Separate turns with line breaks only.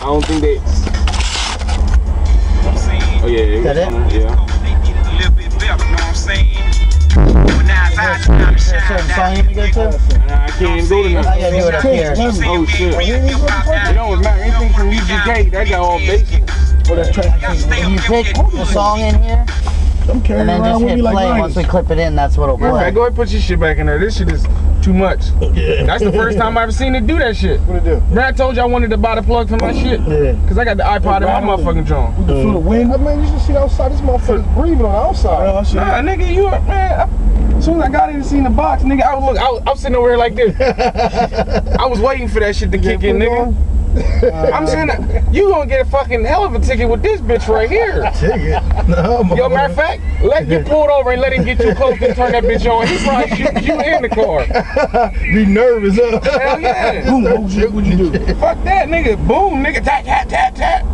I don't think they. Oh yeah, yeah.
That it?
Yeah.
Is there a certain song you can go to?
Nah, I can't even go
I gotta do it up here.
Oh shit. Oh, you know what's matter? Anything from UGK, that got all basic.
Oh, that's trash.
You pick the song in here,
I'm carrying
and then just hit
me like
play. Once we clip it in, that's what'll
Alright,
play.
go ahead and put your shit back in there. This shit is too much.
Yeah.
That's the first time I ever seen it do that shit.
What it do?
Brad told you I wanted to buy the plug for my shit.
Yeah.
Cause I got the iPod in my motherfucking drum.
We can feel the wind.
Hey, man, you should see outside. This motherfucker's breathing on the outside.
Oh, shit.
Nah, nigga, you are, man. I, as soon as I got in and seen the box, nigga, I was look, I was, I was sitting over here like this. I was waiting for that shit to kick in, nigga. I'm saying, you gonna get a fucking hell of a ticket with this bitch right here.
Ticket. No,
Yo, matter of fact, let get pulled over and let him get you close and turn that bitch on. He probably shoot you in the car.
Be nervous, huh?
Hell yeah.
Boom, oh shit, what'd you do?
Fuck that, nigga. Boom, nigga. Tat, tat, tat, tat.